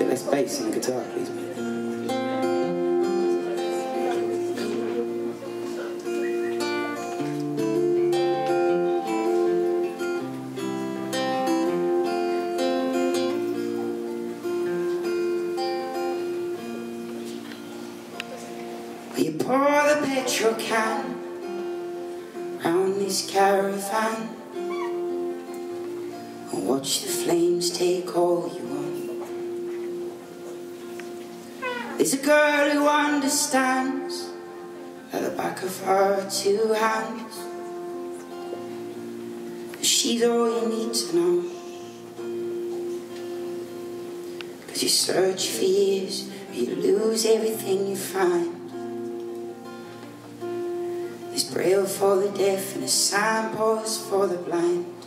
bit less bass on the guitar, please. You pour the petrol can round this caravan and watch the flames take all you want. There's a girl who understands at the back of her two hands. She's all you need to know. Cause you search for years, you lose everything you find. There's braille for the deaf and a signpost for the blind.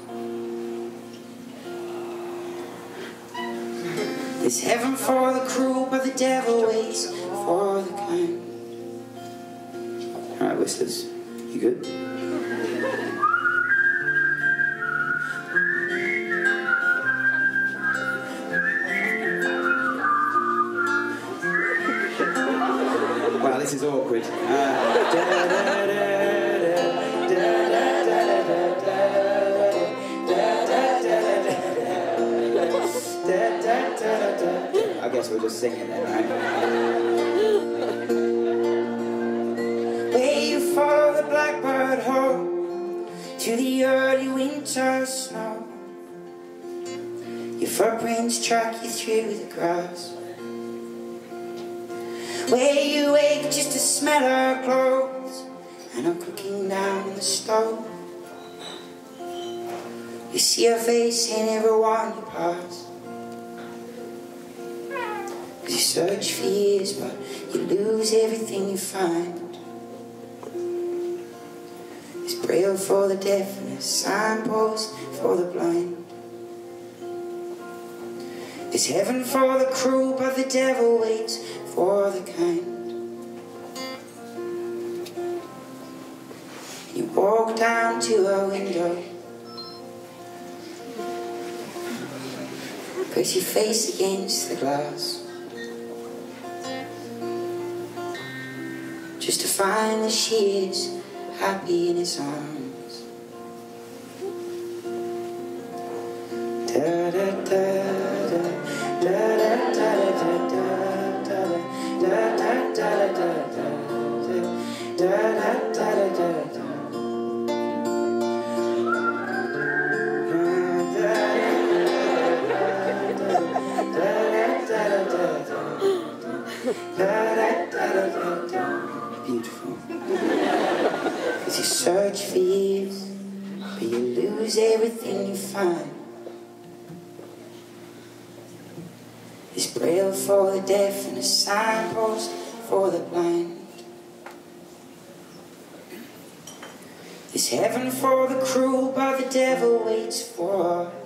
There's heaven for the cruel, but the devil waits for the kind. Alright, whistlers, you good? Wow, this is awkward. Uh, guess we'll just sing it right? Where you follow the blackbird home to the early winter snow. Your footprints track you through the grass. Where you wake just to smell her clothes and her cooking down the stove. You see her face in everyone you pass. Search for years, but you lose everything you find. It's braille for the deaf and a signpost for the blind. It's heaven for the cruel, but the devil waits for the kind. You walk down to a window. Press your face against the glass. Just to find that she is happy in his arms. Beautiful. Cause you search for years, but you lose everything you find. There's braille for the deaf and a signpost for the blind. There's heaven for the cruel, but the devil waits for kind.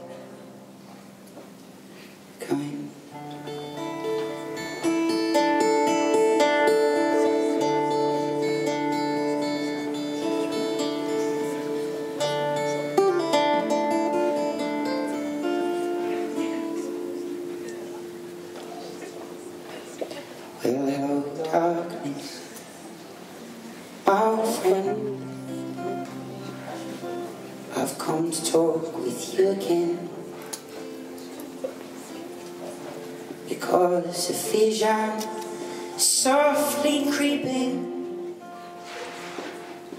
I've come to talk with you again. Because a vision softly creeping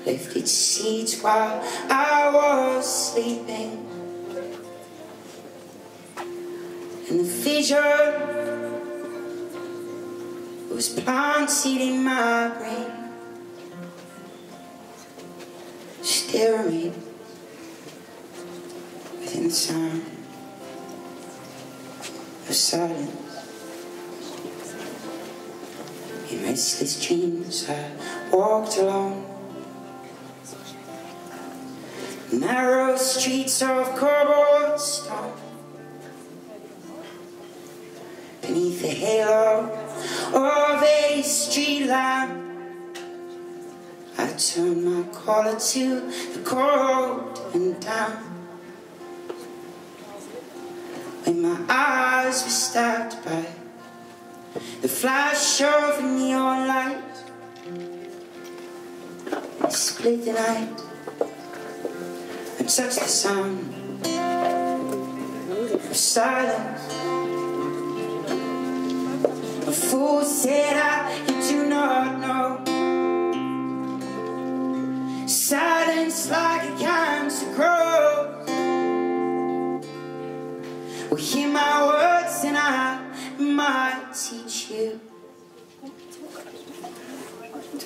left its seeds while I was sleeping. And the vision was planted in my brain. Staring the sound of silence. In restless dreams, I walked alone. Narrow streets of cobblestone. Beneath the halo of a street lamp, I turned my collar to the cold and down. When my eyes were stabbed by The flash of neon light. Split the night. And touch the sound Of silence. A fool said I you do not know. Silence like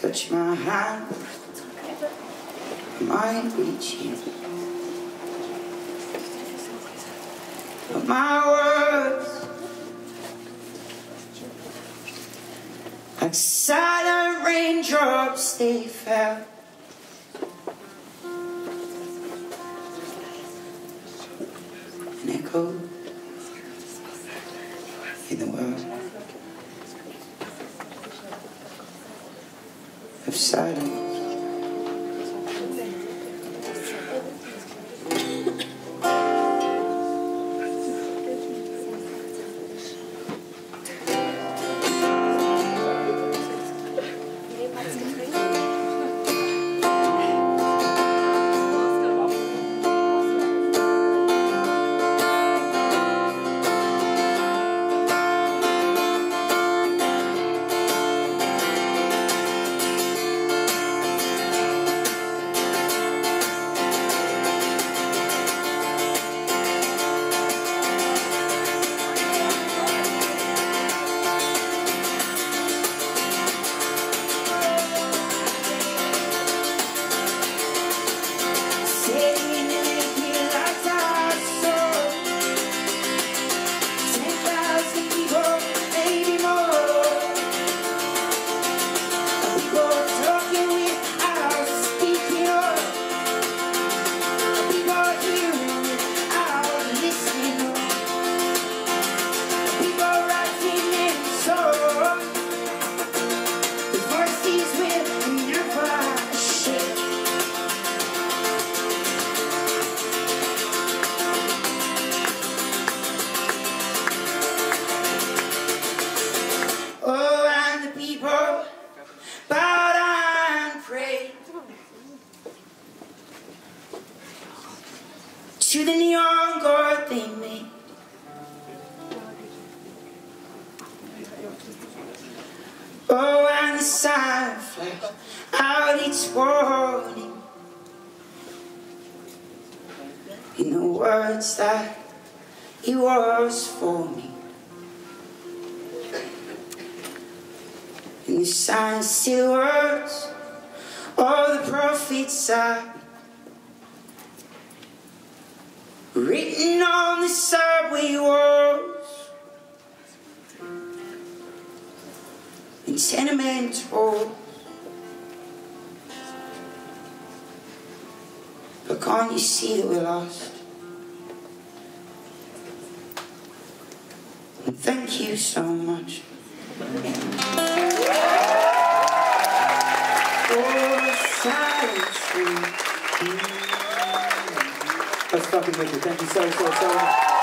Touch my hand. Might reach you my words. Like silent raindrops they fell And echoed in the world of The sun out its warning. In the words that he was for me. And the signs still words all the prophets are written on the subway walls tenement halls. But can't you see that we're lost? Thank you so much. That's fucking wicked. Thank you so, so, so much.